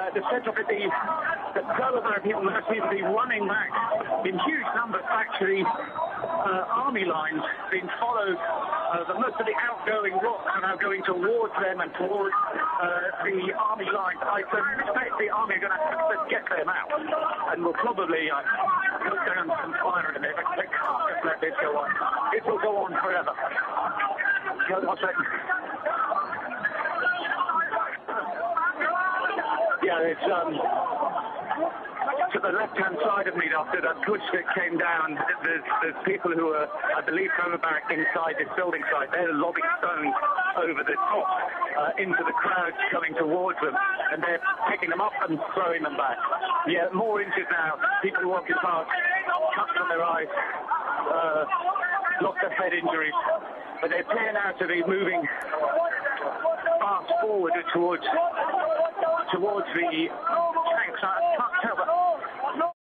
Uh, the of it, the, the Taliban people now seem to be running back in huge numbers back to the uh, army lines, being followed. Uh, the most of the outgoing rocks are now going towards them and towards uh, the army lines. I suspect the army are going to have to get them out, and will probably uh, down some fire in a minute. They can't just let this go on. It will go on forever. Yeah, it's um, to the left-hand side of me after that push that came down. There's, there's people who are, I believe, coming back inside this building site. They're lobbing stones over the top uh, into the crowds coming towards them, and they're picking them up and throwing them back. Yeah, more inches now. People walking past, cuts on their eyes, uh, lots of head injuries, but they appear now to be moving fast forward towards towards the tanks.